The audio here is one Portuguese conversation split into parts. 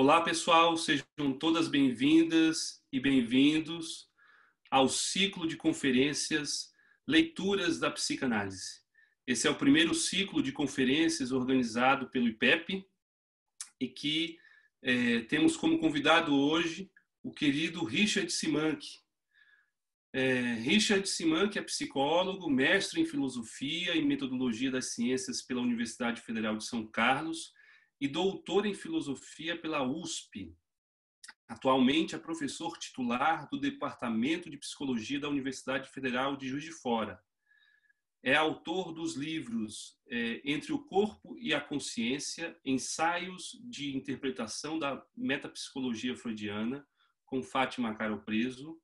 Olá, pessoal, sejam todas bem-vindas e bem-vindos ao ciclo de conferências Leituras da Psicanálise. Esse é o primeiro ciclo de conferências organizado pelo IPEP e que é, temos como convidado hoje o querido Richard Simank. É, Richard Simank é psicólogo, mestre em filosofia e metodologia das ciências pela Universidade Federal de São Carlos e doutor em filosofia pela USP. Atualmente é professor titular do Departamento de Psicologia da Universidade Federal de Juiz de Fora. É autor dos livros é, Entre o Corpo e a Consciência, Ensaios de Interpretação da Metapsicologia Freudiana, com Fátima Caro Preso,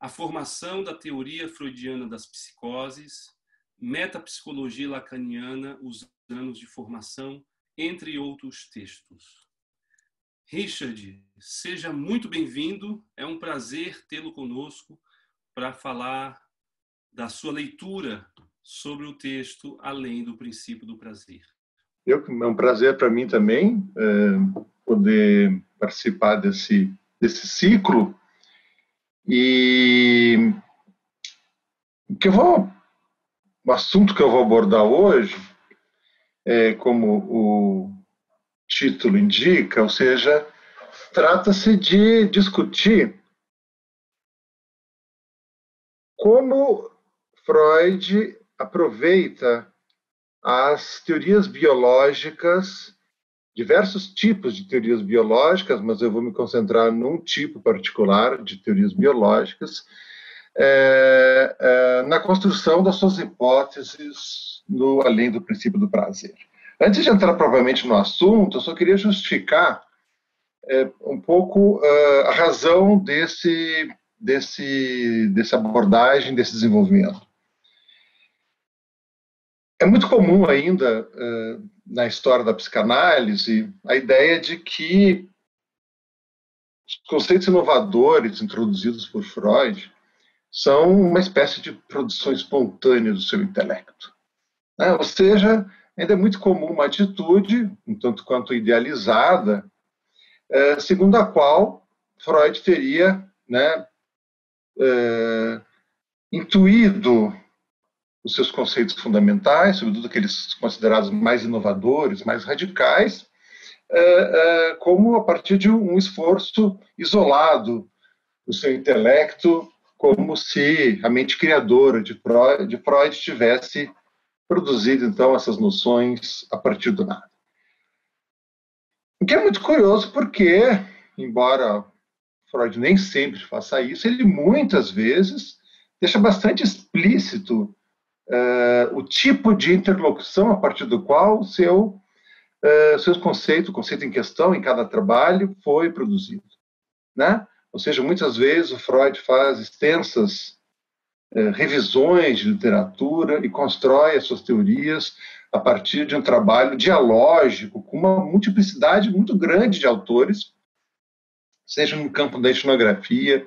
A Formação da Teoria Freudiana das Psicoses, Metapsicologia Lacaniana, Os Anos de Formação, entre outros textos. Richard, seja muito bem-vindo. É um prazer tê-lo conosco para falar da sua leitura sobre o texto Além do Princípio do Prazer. Eu, é um prazer para mim também é, poder participar desse, desse ciclo. E o que eu vou, o assunto que eu vou abordar hoje é, como o título indica, ou seja, trata-se de discutir como Freud aproveita as teorias biológicas, diversos tipos de teorias biológicas, mas eu vou me concentrar num tipo particular de teorias biológicas, é, é, na construção das suas hipóteses no além do princípio do prazer. Antes de entrar propriamente no assunto, eu só queria justificar é, um pouco uh, a razão desse, desse, dessa abordagem, desse desenvolvimento. É muito comum ainda uh, na história da psicanálise a ideia de que os conceitos inovadores introduzidos por Freud são uma espécie de produção espontânea do seu intelecto. Né? Ou seja, ainda é muito comum uma atitude, um tanto quanto idealizada, é, segundo a qual Freud teria né, é, intuído os seus conceitos fundamentais, sobretudo aqueles considerados mais inovadores, mais radicais, é, é como a partir de um esforço isolado do seu intelecto como se a mente criadora de Freud, de Freud tivesse produzido, então, essas noções a partir do nada. O que é muito curioso, porque, embora Freud nem sempre faça isso, ele muitas vezes deixa bastante explícito uh, o tipo de interlocução a partir do qual seu, uh, seus conceitos, o conceito em questão em cada trabalho foi produzido. Né? Ou seja, muitas vezes o Freud faz extensas eh, revisões de literatura e constrói as suas teorias a partir de um trabalho dialógico com uma multiplicidade muito grande de autores, seja no campo da etnografia,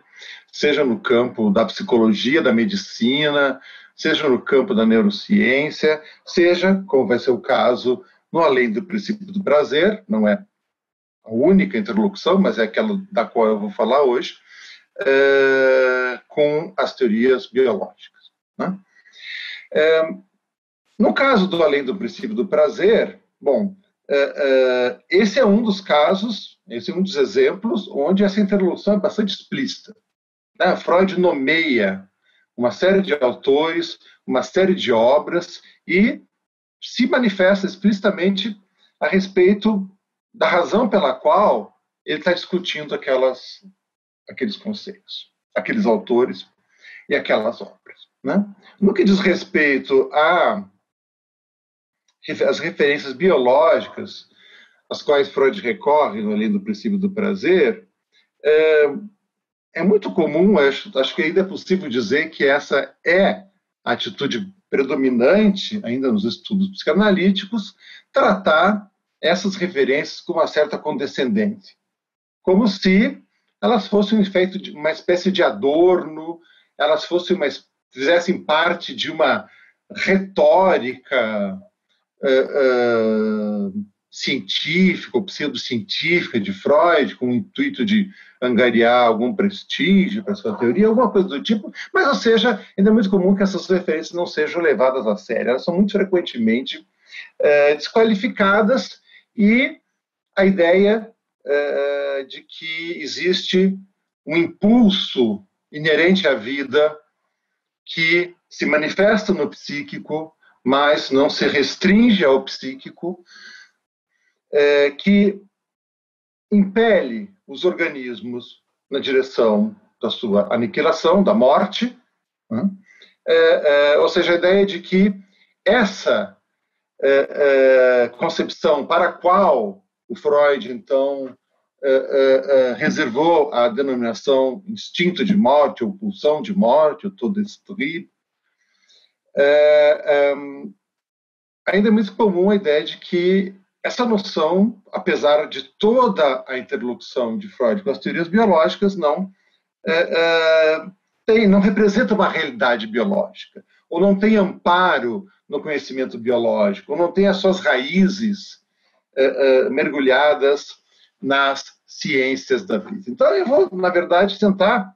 seja no campo da psicologia, da medicina, seja no campo da neurociência, seja, como vai ser o caso, no além do princípio do prazer, não é única interlocução, mas é aquela da qual eu vou falar hoje, é, com as teorias biológicas. Né? É, no caso do além do princípio do prazer, bom, é, esse é um dos casos, esse é um dos exemplos onde essa interlocução é bastante explícita. Né? Freud nomeia uma série de autores, uma série de obras e se manifesta explicitamente a respeito da razão pela qual ele está discutindo aquelas, aqueles conceitos, aqueles autores e aquelas obras. Né? No que diz respeito as referências biológicas às quais Freud recorre no Além do Princípio do Prazer, é, é muito comum, acho, acho que ainda é possível dizer que essa é a atitude predominante, ainda nos estudos psicanalíticos, tratar essas referências com uma certa condescendência, como se elas fossem um efeito de uma espécie de adorno, elas fossem uma, fizessem parte de uma retórica uh, uh, científica ou pseudocientífica de Freud, com o intuito de angariar algum prestígio para sua teoria, alguma coisa do tipo, mas, ou seja, ainda é muito comum que essas referências não sejam levadas a sério, elas são muito frequentemente é, desqualificadas e a ideia é, de que existe um impulso inerente à vida que se manifesta no psíquico, mas não se restringe ao psíquico, é, que impele os organismos na direção da sua aniquilação, da morte, né? ou seja, a ideia de que essa é, é, concepção para a qual o Freud, então, é, reservou a denominação instinto de morte, ou pulsão de morte, ou todo esse ainda é muito comum a ideia de que essa noção, apesar de toda a interlocução de Freud com as teorias biológicas, não é, é, tem, não representa uma realidade biológica, ou não tem amparo no conhecimento biológico, não tem as suas raízes é, é mergulhadas nas ciências da vida. Então, eu vou, na verdade, tentar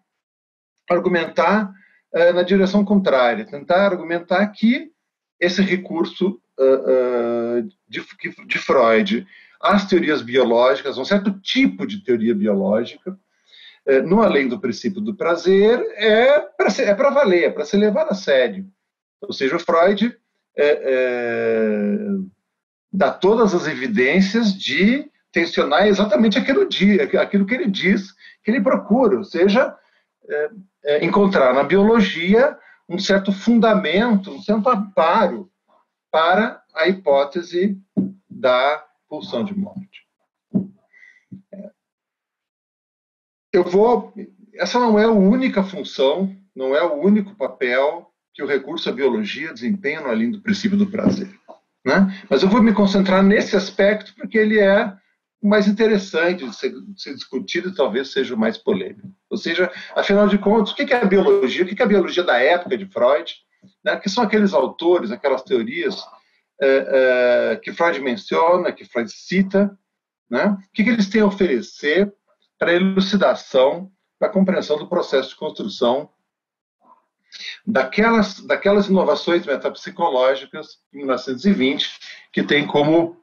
argumentar é, na direção contrária, tentar argumentar que esse recurso uh, uh, de, de, Freud às teorias biológicas, um certo tipo de teoria biológica, uh, no além do princípio do prazer, é para é valer, é para ser levado a sério. Ou seja, o Freud é, é, dá todas as evidências de tensionar exatamente aquilo, de, aquilo que ele diz que ele procura, ou seja, é, é encontrar na biologia um certo fundamento, um certo amparo para a hipótese da pulsão de morte. Eu vou. Essa não é a única função, não é o único papel que o recurso à biologia desempenha no além do princípio do prazer. Né? Mas eu vou me concentrar nesse aspecto porque ele é o mais interessante de ser, de ser, discutido e talvez seja o mais polêmico. Ou seja, afinal de contas, o que é a biologia? O que é a biologia da época de Freud? né, que são aqueles autores, aquelas teorias é, é, que Freud menciona, que Freud cita, né, o que, que eles têm a oferecer para a elucidação, para a compreensão do processo de construção daquelas, daquelas inovações metapsicológicas em 1920, que tem como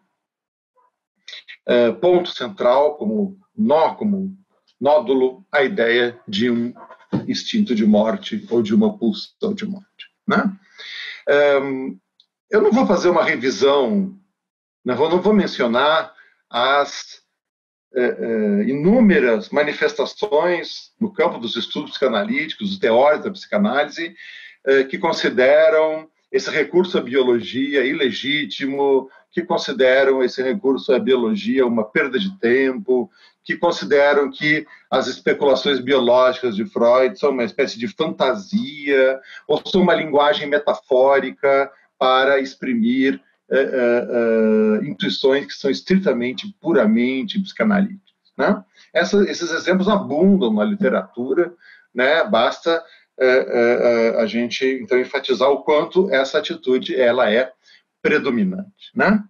é, ponto central, como nó, como nódulo, a ideia de um instinto de morte ou de uma pulsão de morte. Né? Um, eu não vou fazer uma revisão, não vou, não vou mencionar as é, é, inúmeras manifestações no campo dos estudos psicanalíticos, dos teóricos da psicanálise, é, que consideram esse recurso à biologia ilegítimo, que consideram esse recurso à biologia uma perda de tempo, que consideram que as especulações biológicas de Freud são uma espécie de fantasia ou são uma linguagem metafórica para exprimir uh, uh, uh, intuições que são estritamente, puramente psicanalíticas. Né? Essa, esses exemplos abundam na literatura, né? basta a gente então enfatizar o quanto essa atitude ela é predominante. Né?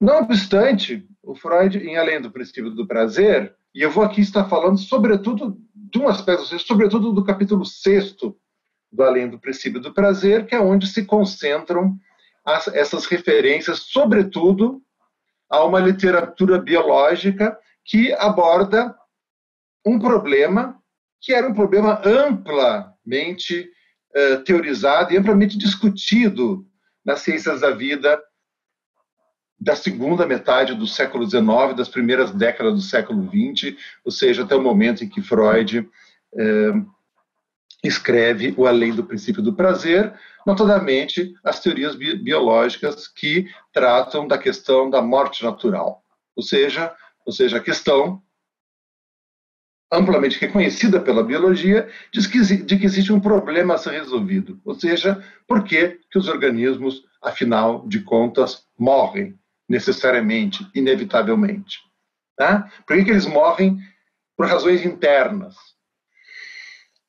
Não obstante, o Freud, em além do princípio do prazer, e eu vou aqui estar falando sobretudo de um aspecto, sobretudo do capítulo 6 do Além do Princípio do Prazer, que é onde se concentram as, essas referências, sobretudo a uma literatura biológica que aborda um problema que era um problema amplamente uh, teorizado e amplamente discutido nas ciências da vida da segunda metade do século XIX, das primeiras décadas do século XX, ou seja, até o momento em que Freud eh, escreve O Além do Princípio do Prazer, notadamente as teorias bi biológicas que tratam da questão da morte natural, ou seja, ou seja, a questão amplamente reconhecida pela biologia de que, de que existe um problema a ser resolvido, ou seja, por que, que os organismos, afinal de contas, morrem necessariamente, inevitavelmente. Tá? Por que, que eles morrem? Por razões internas.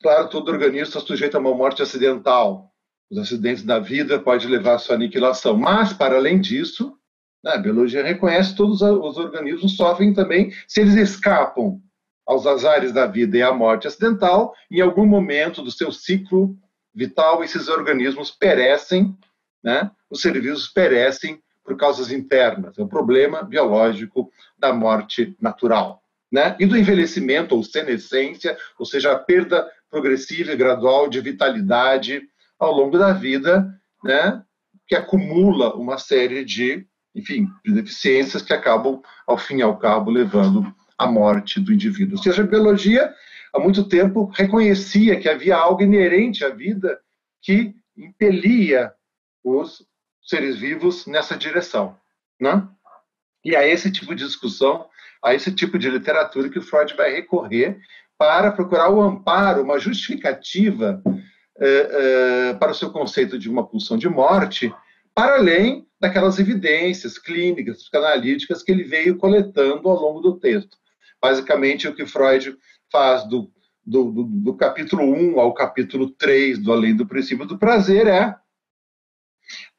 Claro, todo organismo está sujeito a uma morte acidental. Os acidentes da vida podem levar à sua aniquilação. Mas, para além disso, Né? A biologia reconhece que todos os organismos sofrem também se eles escapam aos azares da vida e à morte acidental, em algum momento do seu ciclo vital, esses organismos perecem, né? os seres vivos perecem por causas internas. É um problema biológico da morte natural. Né? E do envelhecimento ou senescência, ou seja, a perda progressiva e gradual de vitalidade ao longo da vida, né? que acumula uma série de, enfim, de deficiências que acabam, ao fim e ao cabo, levando à morte do indivíduo. Ou seja, a biologia, há muito tempo, reconhecia que havia algo inerente à vida que impelia os seres vivos nessa direção. Né? E a esse tipo de discussão, a esse tipo de literatura que o Freud vai recorrer para procurar o amparo, uma justificativa eh, eh, para o seu conceito de uma pulsão de morte, para além daquelas evidências clínicas, psicanalíticas que ele veio coletando ao longo do texto. Basicamente, o que Freud faz do, do, do, do capítulo 1 ao capítulo 3 do Além do Princípio do Prazer é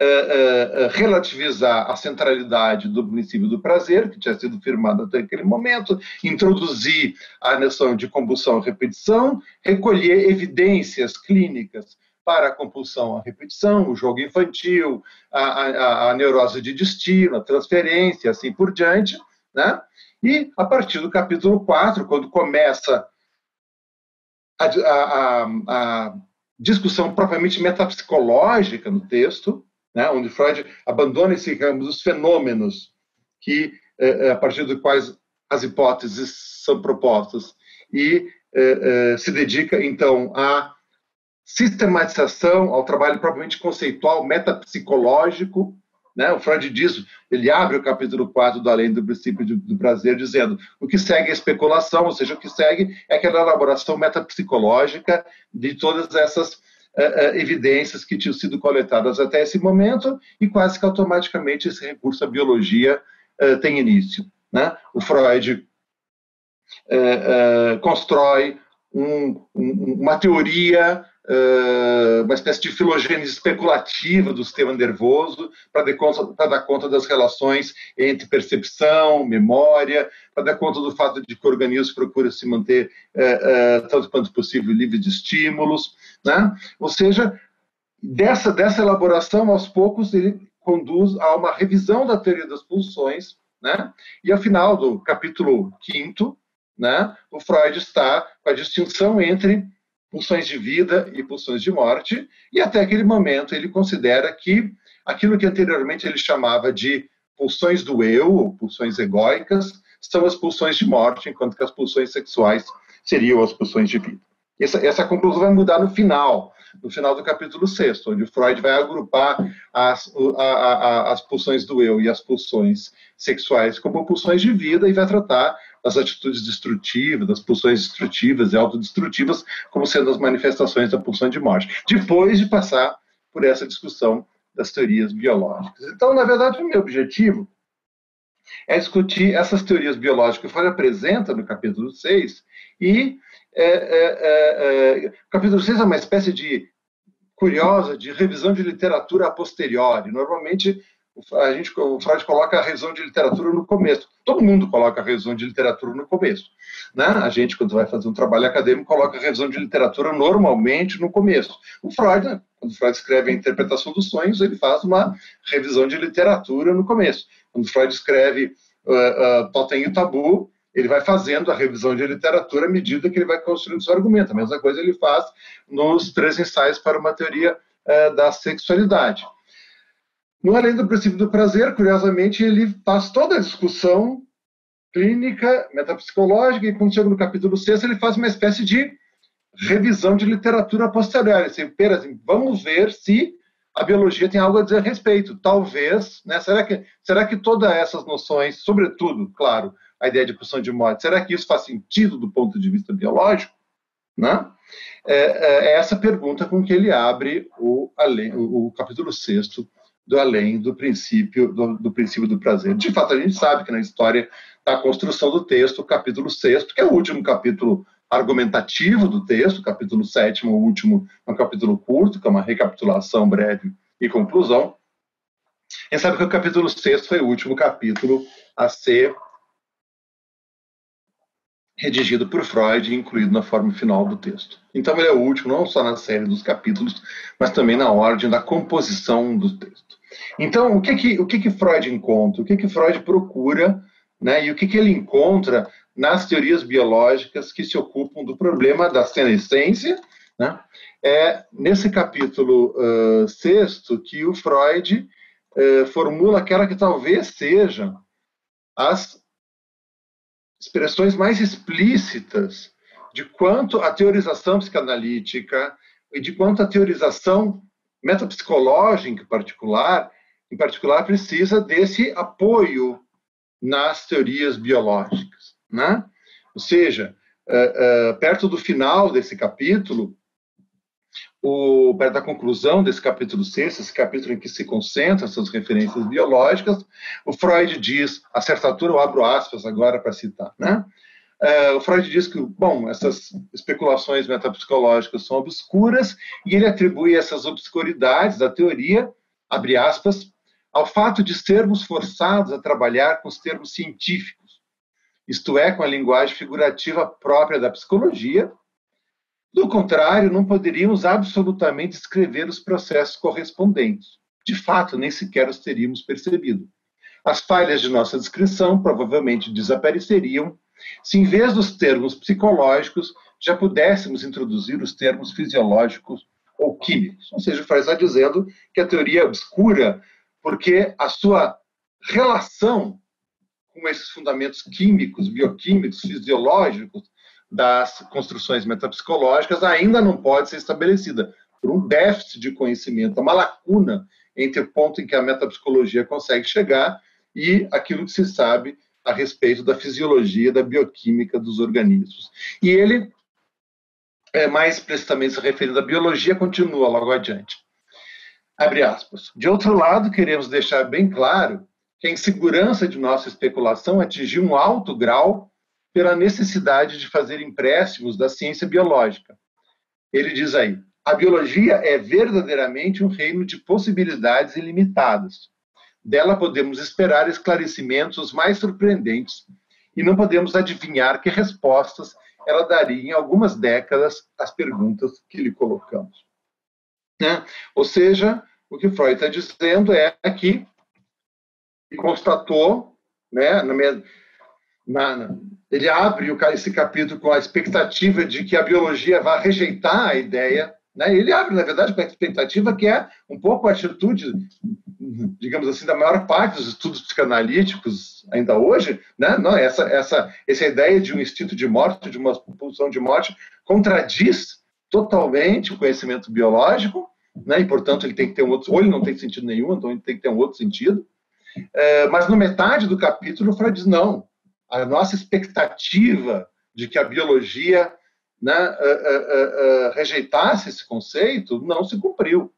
uh, uh, relativizar a centralidade do princípio do prazer, que tinha sido firmado até aquele momento, introduzir a noção de compulsão e repetição, recolher evidências clínicas para a compulsão à repetição, o jogo infantil, a, a, a neurose de destino, a transferência, assim por diante, né? E a partir do capítulo 4, quando começa a, a, a discussão propriamente metapsicológica no texto, né, onde Freud abandona esse ramo dos fenômenos que é, é, a partir dos quais as hipóteses são propostas e é, se dedica então à sistematização, ao trabalho propriamente conceitual, metapsicológico. Né? O Freud diz, ele abre o capítulo 4 do Além do Princípio do Prazer, dizendo o que segue é especulação, ou seja, o que segue é aquela elaboração metapsicológica de todas essas uh, evidências que tinham sido coletadas até esse momento e quase que automaticamente esse recurso à biologia uh, tem início. Né? O Freud constrói um, um, uma teoria Uh, uma espécie de filogênese especulativa do sistema nervoso para dar conta das relações entre percepção, memória, para dar conta do fato de que o organismo procura se manter uh, uh, tanto quanto possível livre de estímulos, né? Ou seja, dessa dessa elaboração aos poucos ele conduz a uma revisão da teoria das pulsões, né? E ao final do capítulo quinto, né? O Freud está com a distinção entre pulsões de vida e pulsões de morte, e até aquele momento ele considera que aquilo que anteriormente ele chamava de pulsões do eu, ou pulsões egóicas, são as pulsões de morte, enquanto que as pulsões sexuais seriam as pulsões de vida. Essa, essa conclusão vai mudar no final, no final do capítulo 6, onde Freud vai agrupar as, a, a, as pulsões do eu e as pulsões sexuais como pulsões de vida e vai tratar das atitudes destrutivas, das pulsões destrutivas e autodestrutivas, como sendo as manifestações da pulsão de morte, depois de passar por essa discussão das teorias biológicas. Então, na verdade, o meu objetivo é discutir essas teorias biológicas que o Freud apresenta no capítulo 6 e é, é, é, é, o capítulo 6 é uma espécie de curiosa de revisão de literatura a posteriori. Normalmente a gente, o Freud coloca a revisão de literatura no começo. Todo mundo coloca a revisão de literatura no começo. Né? A gente, quando vai fazer um trabalho acadêmico, coloca a revisão de literatura normalmente no começo. O Freud, né? quando o Freud escreve a interpretação dos sonhos, ele faz uma revisão de literatura no começo. Quando Freud escreve uh, uh, Totem e o Tabu, ele vai fazendo a revisão de literatura à medida que ele vai construindo seu argumento. A mesma coisa ele faz nos três ensaios para uma teoria uh, da sexualidade. No Além do Princípio do Prazer, curiosamente, ele faz toda a discussão clínica, metapsicológica, e quando chega no capítulo 6, ele faz uma espécie de revisão de literatura posterior. Assim, assim, vamos ver se a biologia tem algo a dizer a respeito. Talvez, né? Será que, será que todas essas noções, sobretudo, claro, a ideia de pulsão de morte, será que isso faz sentido do ponto de vista biológico? Né? É, é, é essa pergunta com que ele abre o, o capítulo 6 do além do princípio do, do, princípio do prazer. De fato, a gente sabe que na história da construção do texto, o capítulo 6, que é o último capítulo argumentativo do texto, o capítulo 7, o último, é um capítulo curto, que é uma recapitulação breve e conclusão. A gente sabe que o capítulo 6 foi o último capítulo a ser redigido por Freud e incluído na forma final do texto. Então ele é último, não só na série dos capítulos, mas também na ordem da composição do texto. Então, o que que, o que, que Freud encontra? O que que Freud procura, né? E o que que ele encontra nas teorias biológicas que se ocupam do problema da senescência, né? É nesse capítulo uh, sexto que o Freud uh, formula aquela que talvez seja as expressões mais explícitas de quanto a teorização psicanalítica e de quanto a teorização metapsicológica em particular, em particular precisa desse apoio nas teorias biológicas, né? Ou seja, uh, uh, perto do final desse capítulo, o, perto da conclusão desse capítulo 6, esse capítulo em que se concentram essas referências biológicas, o Freud diz, a certa altura eu abro aspas agora para citar, né? Uh, o Freud diz que, bom, essas especulações metapsicológicas são obscuras e ele atribui essas obscuridades da teoria, abre aspas, ao fato de sermos forçados a trabalhar com os termos científicos, isto é, com a linguagem figurativa própria da psicologia, do contrário, não poderíamos absolutamente descrever os processos correspondentes. De fato, nem sequer os teríamos percebido. As falhas de nossa descrição provavelmente desapareceriam se, em vez dos termos psicológicos, já pudéssemos introduzir os termos fisiológicos ou químicos. Ou seja, o Freud está dizendo que a teoria é obscura porque a sua relação com esses fundamentos químicos, bioquímicos, fisiológicos, das construções metapsicológicas ainda não pode ser estabelecida por um déficit de conhecimento, uma lacuna entre o ponto em que a metapsicologia consegue chegar e aquilo que se sabe a respeito da fisiologia, da bioquímica dos organismos. E ele, é, mais precisamente se referindo à biologia, continua logo adiante. Abre aspas. De outro lado, queremos deixar bem claro que a insegurança de nossa especulação atingiu um alto grau pela necessidade de fazer empréstimos da ciência biológica. Ele diz aí: a biologia é verdadeiramente um reino de possibilidades ilimitadas. Dela podemos esperar esclarecimentos mais surpreendentes e não podemos adivinhar que respostas ela daria em algumas décadas às perguntas que lhe colocamos. Né? Ou seja, o que Freud está dizendo é que constatou, né, na minha, na, ele abre esse capítulo com a expectativa de que a biologia vá rejeitar a ideia. Né? Ele abre, na verdade, com a expectativa que é um pouco a atitude, digamos assim, da maior parte dos estudos psicanalíticos ainda hoje. Né? Não, essa, essa, essa ideia de um instinto de morte, de uma pulsão de morte, contradiz totalmente o conhecimento biológico, né? e, portanto, ele tem que ter um outro. Ou ele não tem sentido nenhum, então ele tem que ter um outro sentido. É, mas no metade do capítulo, Freud diz: não, a nossa expectativa de que a biologia né, uh, uh, uh, rejeitasse esse conceito não se cumpriu.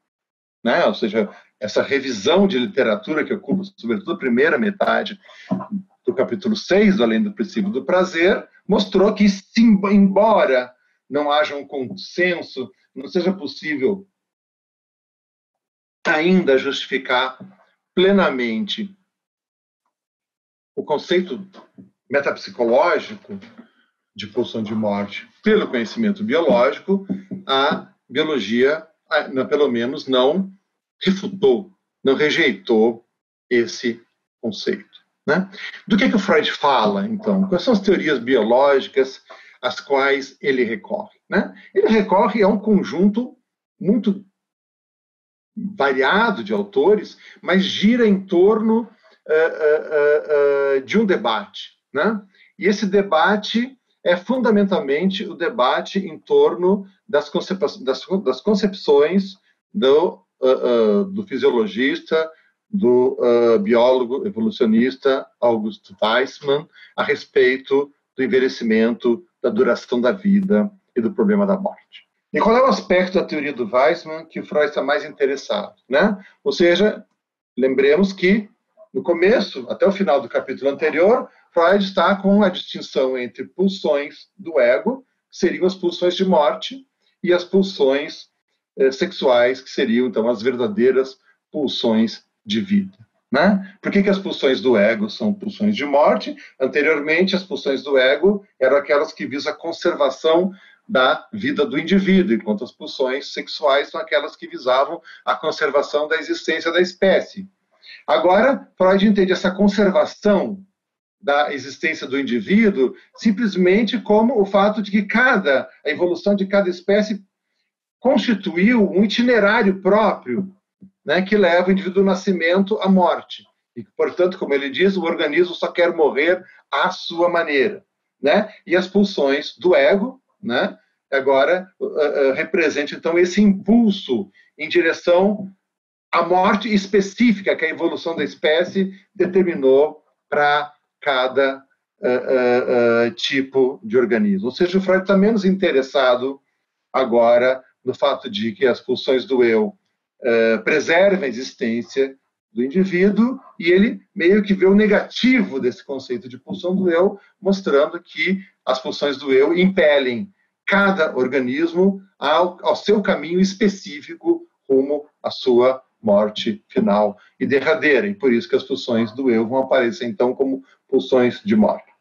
Né? Ou seja, essa revisão de literatura que ocupa, sobretudo, a primeira metade do capítulo 6 do Além do Princípio do Prazer, mostrou que, sim, embora não haja um consenso, não seja possível ainda justificar plenamente o conceito metapsicológico de pulsão de morte pelo conhecimento biológico, a biologia, pelo menos, não refutou, não rejeitou esse conceito. Né? Do que, que o Freud fala, então? Quais são as teorias biológicas às quais ele recorre? Né? Ele recorre a um conjunto muito variado de autores, mas gira em torno uh, uh, uh, de um debate. Né? E esse debate é fundamentalmente o debate em torno das, concep das, das concepções do, uh, uh, do fisiologista, do uh, biólogo evolucionista August Weissmann a respeito do envelhecimento, da duração da vida e do problema da morte. E qual é o aspecto da teoria do Weissmann que o Freud está mais interessado? Né? Ou seja, lembremos que no começo, até o final do capítulo anterior, Freud está com a distinção entre pulsões do ego, que seriam as pulsões de morte, e as pulsões eh, sexuais, que seriam, então, as verdadeiras pulsões de vida. Né? Por que, que as pulsões do ego são pulsões de morte? Anteriormente, as pulsões do ego eram aquelas que visam a conservação da vida do indivíduo, enquanto as pulsões sexuais são aquelas que visavam a conservação da existência da espécie. Agora, Freud entende essa conservação da existência do indivíduo simplesmente como o fato de que cada a evolução de cada espécie constituiu um itinerário próprio, né, que leva o indivíduo do nascimento à morte. E, portanto, como ele diz, o organismo só quer morrer à sua maneira, né? E as pulsões do ego, né, agora uh, uh, representa então esse impulso em direção à morte específica que a evolução da espécie determinou para cada uh, tipo de organismo. Ou seja, o Freud está menos interessado agora no fato de que as pulsões do eu preservem a existência do indivíduo e ele meio que vê o negativo desse conceito de pulsão do eu, mostrando que as pulsões do eu impelem cada organismo ao, ao seu caminho específico rumo à sua morte final e derradeira. E por isso que as pulsões do eu vão aparecer então como pulsões de morte.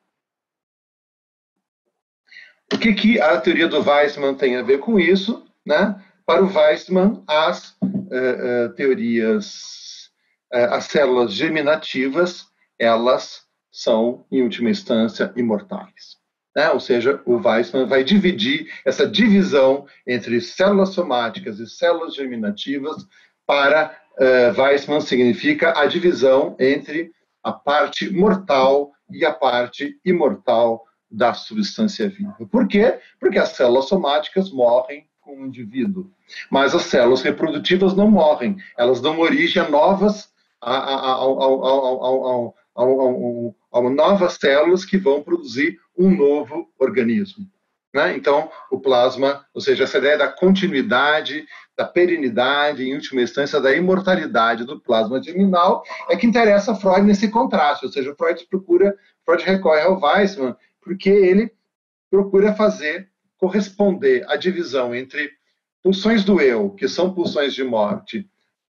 O que, que a teoria do Weissmann tem a ver com isso? Né? Para o Weissmann, as uh, uh, teorias, uh, as células germinativas, elas são, em última instância, imortais. Né? Ou seja, o Weissman vai dividir essa divisão entre células somáticas e células germinativas para Weissman significa a divisão entre a parte mortal e a parte imortal da substância viva. Por quê? Porque as células somáticas morrem com o indivíduo, mas as células reprodutivas não morrem, elas dão origem a novas, a, a, novas células que vão produzir um novo organismo. Né? Então, o plasma, ou seja, essa ideia da continuidade, da perenidade, em última instância, da imortalidade do plasma germinal, é que interessa a Freud nesse contraste. Ou seja, Freud procura, Freud recorre ao Weissmann, porque ele procura fazer corresponder a divisão entre pulsões do eu, que são pulsões de morte,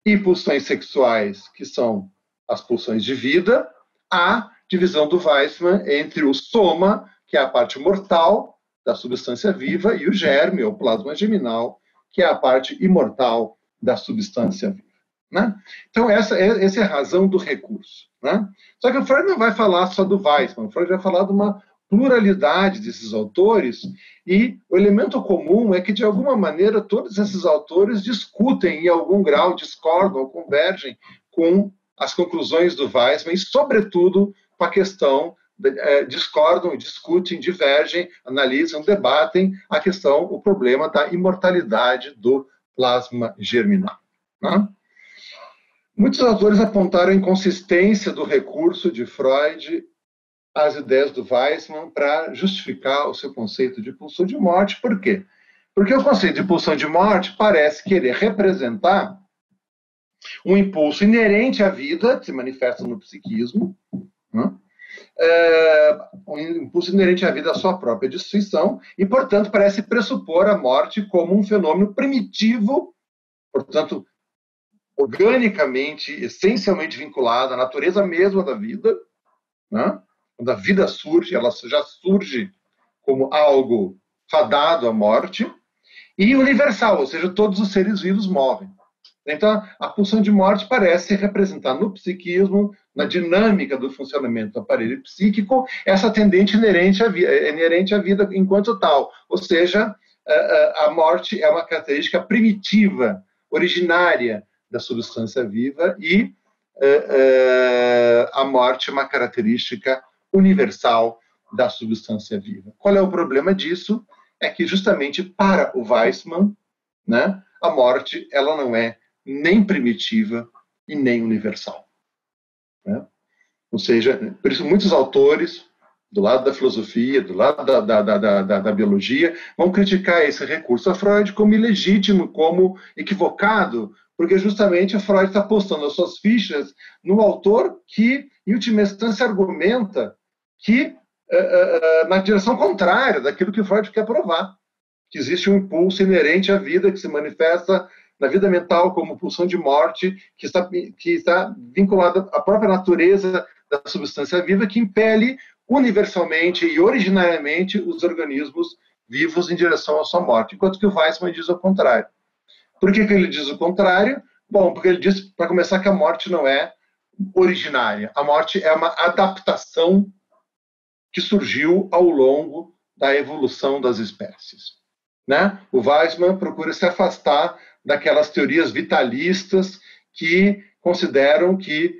e pulsões sexuais, que são as pulsões de vida, a divisão do Weissmann entre o soma, que é a parte mortal da substância viva, e o germe, ou plasma germinal, que é a parte imortal da substância viva. Né? Então, essa é, essa é a razão do recurso. Né? Só que o Freud não vai falar só do Weissmann, o Freud vai falar de uma pluralidade desses autores, e o elemento comum é que, de alguma maneira, todos esses autores discutem, em algum grau, discordam ou convergem com as conclusões do Weissmann e, sobretudo, com a questão, é, discordam, discutem, divergem, analisam, debatem a questão, o problema da imortalidade do plasma germinal. Né? Muitos autores apontaram a inconsistência do recurso de Freud às ideias do Weissmann para justificar o seu conceito de pulsão de morte. Por quê? Porque o conceito de pulsão de morte parece querer representar um impulso inerente à vida, que se manifesta no psiquismo, né? É, um impulso inerente à vida, à sua própria destruição, e, portanto, parece pressupor a morte como um fenômeno primitivo, portanto, organicamente, essencialmente vinculado à natureza mesma da vida. Né? Quando a vida surge, ela já surge como algo fadado à morte, e universal, ou seja, todos os seres vivos morrem. Então, a pulsão de morte parece representar no psiquismo, na dinâmica do funcionamento do aparelho psíquico, essa tendência inerente à, vida, inerente à vida enquanto tal. Ou seja, a morte é uma característica primitiva, originária da substância viva e a morte é uma característica universal da substância viva. Qual é o problema disso? É que justamente para o Weissmann, né, a morte ela não é nem primitiva e nem universal. Né? Ou seja, por isso muitos autores, do lado da filosofia, do lado da, da, da, da, da biologia, vão criticar esse recurso a Freud como ilegítimo, como equivocado, porque justamente o Freud está postando as suas fichas no autor que, em última instância, argumenta que uh, uh, na direção contrária daquilo que Freud quer provar, que existe um impulso inerente à vida que se manifesta na vida mental como pulsão de morte, que está, que está vinculada à própria natureza da substância viva, que impele universalmente e originariamente os organismos vivos em direção à sua morte, enquanto que o Weissman diz o contrário. Por que, que ele diz o contrário? Bom, porque ele diz, para começar, que a morte não é originária. A morte é uma adaptação que surgiu ao longo da evolução das espécies. Né? O Weismann procura se afastar daquelas teorias vitalistas que consideram que,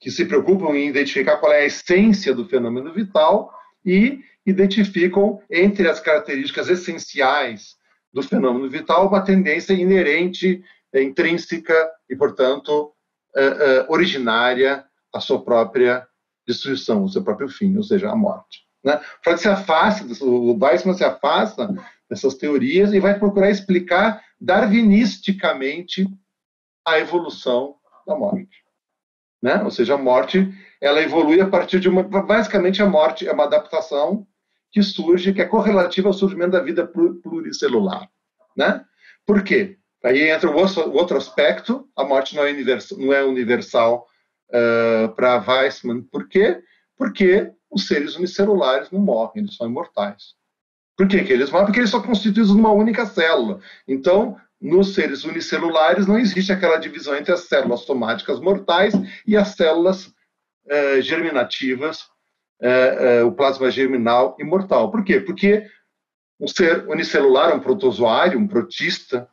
que se preocupam em identificar qual é a essência do fenômeno vital e identificam entre as características essenciais do fenômeno vital uma tendência inerente, intrínseca e, portanto, uh, uh, originária à sua própria destruição, ao seu próprio fim, ou seja, a morte. Né? Freud se afasta, o Weissmann se afasta dessas teorias e vai procurar explicar darwinisticamente a evolução da morte. Né? Ou seja, a morte ela evolui a partir de uma. Basicamente, a morte é uma adaptação que surge, que é correlativa ao surgimento da vida pluricelular. Né? Por quê? Aí entra o outro aspecto: a morte não é universal, não é universal uh, para Weissmann. Por quê? Porque os seres unicelulares não morrem, eles são imortais. Por que, que eles morrem? Porque eles são constituídos numa única célula. Então, nos seres unicelulares não existe aquela divisão entre as células somáticas mortais e as células uh, germinativas, uh, uh, o plasma germinal imortal. Por quê? Porque um ser unicelular, um protozoário, um protista,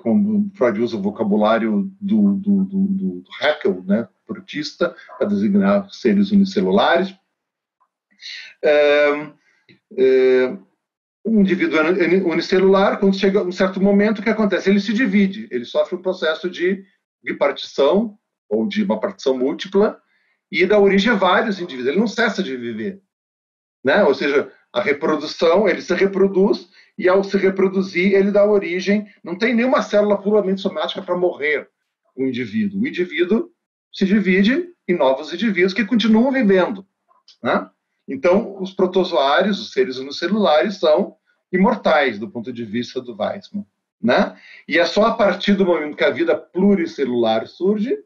como Freud usa o vocabulário do, do, do, do Haeckel, né, protista, para designar seres unicelulares, um indivíduo unicelular, quando chega um certo momento, o que acontece? Ele se divide, ele sofre um processo de bipartição, ou de uma partição múltipla, e dá origem a vários indivíduos. Ele não cessa de viver. Né? Ou seja, a reprodução, ele se reproduz, e ao se reproduzir, ele dá origem. Não tem nenhuma célula puramente somática para morrer o indivíduo. O indivíduo se divide em novos indivíduos que continuam vivendo. Né? Então, os protozoários, os seres unicelulares, são imortais do ponto de vista do Weissmann. Né? E é só a partir do momento que a vida pluricelular surge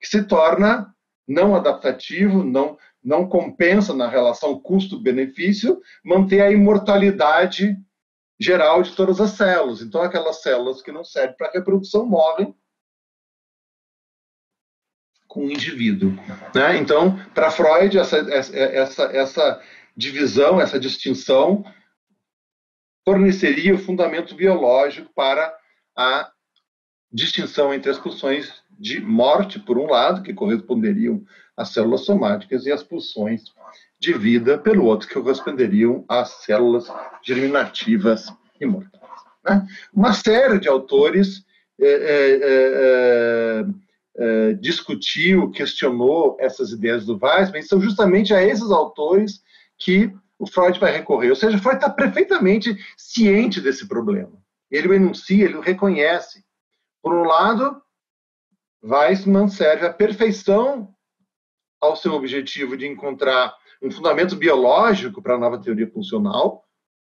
que se torna não adaptativo, não, não compensa na relação custo-benefício manter a imortalidade geral de todas as células. Então, aquelas células que não servem para reprodução morrem com o indivíduo. Né? Então, para Freud, essa, essa, essa divisão, essa distinção forneceria o fundamento biológico para a distinção entre as pulsões de morte, por um lado, que corresponderiam às células somáticas, e as pulsões de vida, pelo outro, que corresponderiam às células germinativas imortais. Né? Uma série de autores é, é, é, eh, discutiu, questionou essas ideias do Weissman, são justamente a esses autores que o Freud vai recorrer. Ou seja, Freud está perfeitamente ciente desse problema. Ele o enuncia, ele o reconhece. Por um lado, Weissman serve à perfeição ao seu objetivo de encontrar um fundamento biológico para a nova teoria funcional,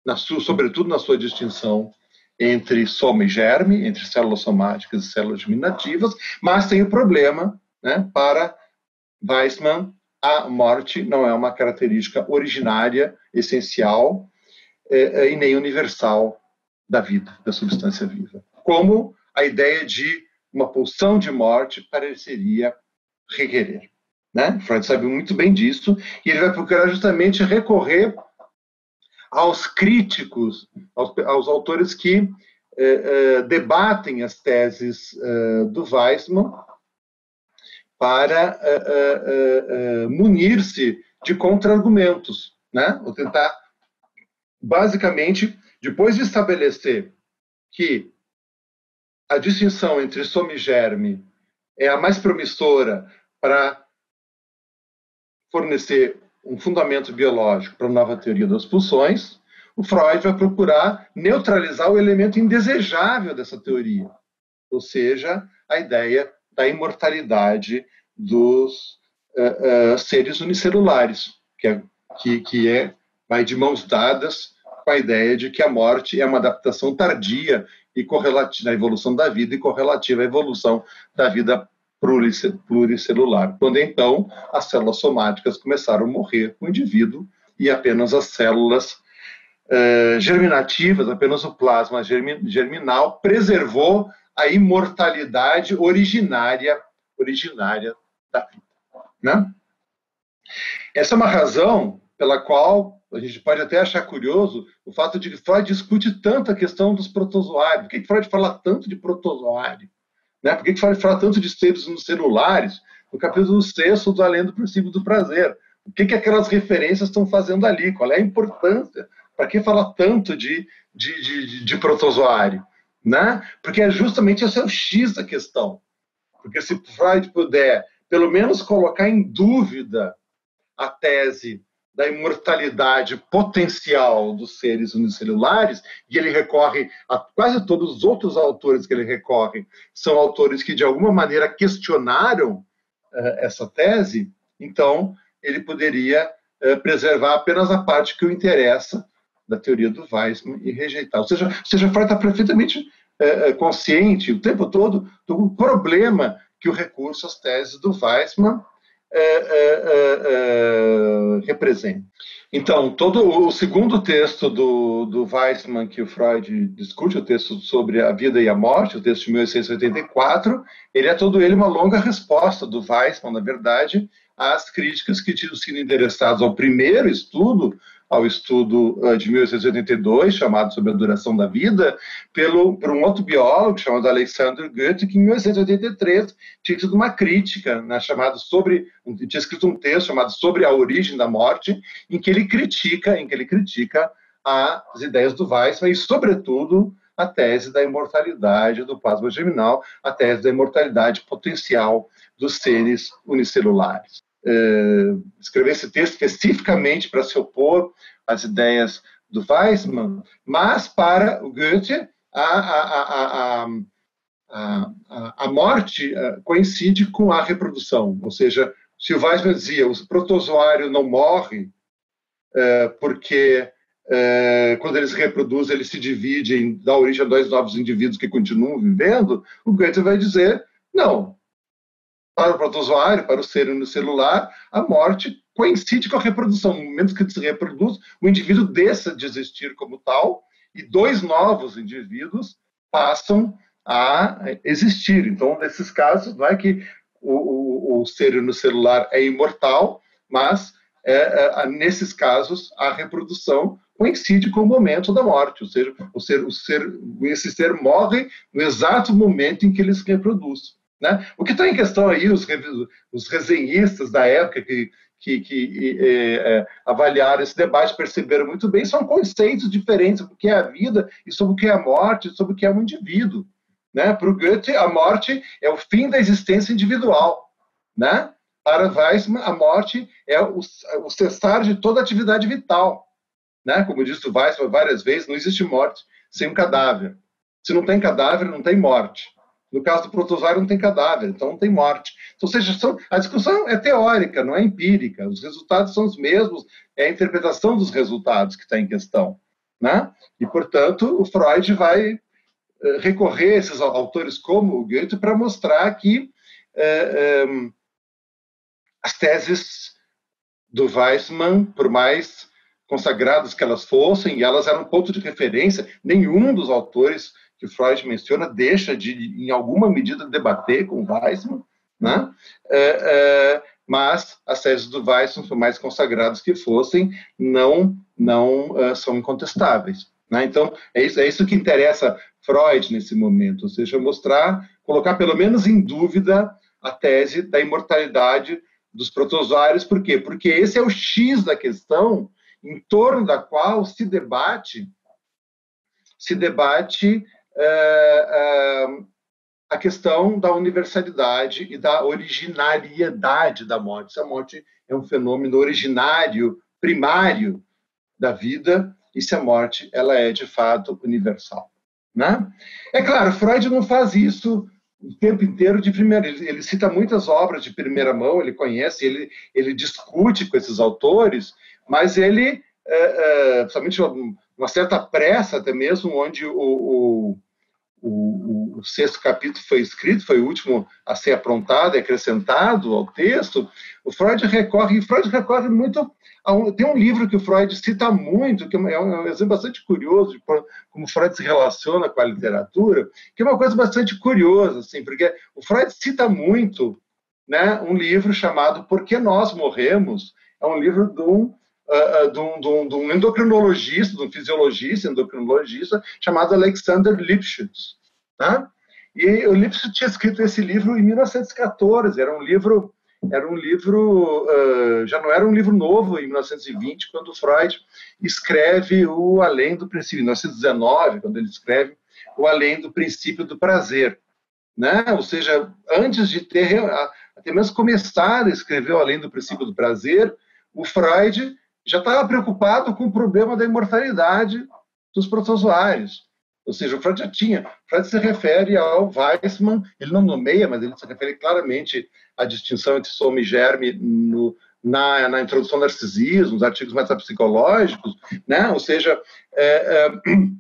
na sua, sobretudo na sua distinção entre soma e germe, entre células somáticas e células germinativas, mas tem o problema, né, para Weissmann, a morte não é uma característica originária, essencial é, é, e nem universal da vida, da substância viva. Como a ideia de uma pulsão de morte pareceria requerer. Né? Freud sabe muito bem disso e ele vai procurar justamente recorrer aos críticos, aos, aos autores que eh, eh, debatem as teses eh, do Weissmann para munir-se de contra-argumentos, né? Ou tentar, basicamente, depois de estabelecer que a distinção entre soma e germe é a mais promissora para fornecer um fundamento biológico para a nova teoria das pulsões, o Freud vai procurar neutralizar o elemento indesejável dessa teoria, ou seja, a ideia da imortalidade dos uh, uh, seres unicelulares, que, é, que, que é, vai de mãos dadas com a ideia de que a morte é uma adaptação tardia e correlativa à evolução da vida e correlativa à evolução da vida pluricelular. Quando então as células somáticas começaram a morrer com o indivíduo e apenas as células uh, germinativas, apenas o plasma germinal preservou a imortalidade originária originária da vida. Né? Essa é uma razão pela qual a gente pode até achar curioso o fato de que Freud discute tanto a questão dos protozoários. Por que Freud fala tanto de protozoário? Né? Por que Freud fala tanto de seres celulares no capítulo 6 do Além do Princípio do Prazer? O que, que aquelas referências estão fazendo ali? Qual é a importância? Para que falar tanto de, de, de, de protozoário? Né? Porque é justamente esse é o X da questão. Porque se Freud puder, pelo menos, colocar em dúvida a tese da imortalidade potencial dos seres unicelulares, e ele recorre a quase todos os outros autores que ele recorre, são autores que de alguma maneira questionaram uh, essa tese, então ele poderia uh, preservar apenas a parte que o interessa da teoria do Weissmann e rejeitar. Ou seja, seja Freud está perfeitamente uh, consciente o tempo todo do problema que o recurso às teses do Weissmann é, é, é, representa. Então, todo o segundo texto do, do Weissmann que o Freud discute, o texto sobre a vida e a morte, o texto de 1884, ele é todo ele uma longa resposta do Weissmann, na verdade, às críticas que tinham sido endereçadas ao primeiro estudo ao estudo uh, de 1882, chamado Sobre a Duração da Vida, pelo, por um outro biólogo chamado Alexander Goethe, que em 1883 tinha tido uma crítica, né, chamada sobre, tinha escrito um texto chamado Sobre a Origem da Morte, em que ele critica, em que ele critica as ideias do Weissmann e, sobretudo, a tese da imortalidade do plasma germinal, a tese da imortalidade potencial dos seres unicelulares. Eh, escrever esse texto especificamente para se opor às ideias do Weissmann, mas para o Goethe a, a, a, a, a morte eh, coincide com a reprodução, ou seja, se o Weissmann dizia o protozoário não morre eh, porque quando ele se reproduz, ele se divide e dá origem a dois novos indivíduos que continuam vivendo, o Goethe vai dizer, não, para o protozoário, para o ser no celular, a morte coincide com a reprodução. No momento que se reproduz, o indivíduo deixa de existir como tal e dois novos indivíduos passam a existir. Então, nesses casos, não é que o, o, o ser no celular é imortal, mas é, é, nesses casos a reprodução coincide com o momento da morte, ou seja, o ser, o ser, esse ser morre no exato momento em que ele se reproduz. Né? O que está em questão aí, os, os resenhistas da época que, que, que é, é, avaliaram esse debate perceberam muito bem, são conceitos diferentes sobre o que é a vida e sobre o que é a morte, sobre o que é um indivíduo. Né? Para o Goethe, a morte é o fim da existência individual. Né? Para Weissmann, a morte é o, o cessar de toda atividade vital. Né? Como disse o Weissmann várias vezes, não existe morte sem um cadáver. Se não tem cadáver, não tem morte. No caso do protozoário não tem cadáver, então não tem morte. Então, ou seja, a discussão é teórica, não é empírica. Os resultados são os mesmos, é a interpretação dos resultados que está em questão. Né? E, portanto, o Freud vai uh, recorrer a esses autores como o Goethe para mostrar que uh, um, as teses do Weissmann, por mais consagradas que elas fossem, elas eram ponto de referência, nenhum dos autores que Freud menciona deixa de, em alguma medida, debater com Weissmann, né? É, é, mas as teses do Weissmann, por mais consagradas que fossem, não, não é, são incontestáveis. Né? Então, é isso, é isso que interessa Freud nesse momento, ou seja, mostrar, colocar pelo menos em dúvida a tese da imortalidade dos protozoários. Por quê? Porque esse é o X da questão em torno da qual se debate se debate é, é, a questão da universalidade e da originariedade da morte. Se a morte é um fenômeno originário, primário da vida, e se a morte ela é de fato universal. Né? É claro, Freud não faz isso o tempo inteiro de primeira. Ele, ele, cita muitas obras de primeira mão, ele conhece, ele, ele discute com esses autores, mas ele, é, é, principalmente uma certa pressa até mesmo, onde o, o o, o, sexto capítulo foi escrito, foi o último a ser aprontado e acrescentado ao texto, o Freud recorre, e Freud recorre muito um, tem um livro que o Freud cita muito, que é um, é exemplo bastante curioso de como Freud se relaciona com a literatura, que é uma coisa bastante curiosa, assim, porque o Freud cita muito né, um livro chamado Por que Nós Morremos, é um livro de um uh, de, um, de, um, de um endocrinologista, de um fisiologista, endocrinologista, chamado Alexander Lipschitz. Tá? E o Lipschitz tinha escrito esse livro em 1914, era um livro era um livro, uh, já não era um livro novo em 1920, quando Freud escreve o Além do Princípio, em 1919, quando ele escreve o Além do Princípio do Prazer. Né? Ou seja, antes de ter, até mesmo começar a escrever o Além do Princípio do Prazer, o Freud já estava preocupado com o problema da imortalidade dos protozoários. Ou seja, o Freud já tinha. Freud se refere ao Weissmann, ele não nomeia, mas ele se refere claramente à distinção entre soma e germe no, na, na, introdução do narcisismo, nos artigos metapsicológicos, né? ou seja, é, é, em,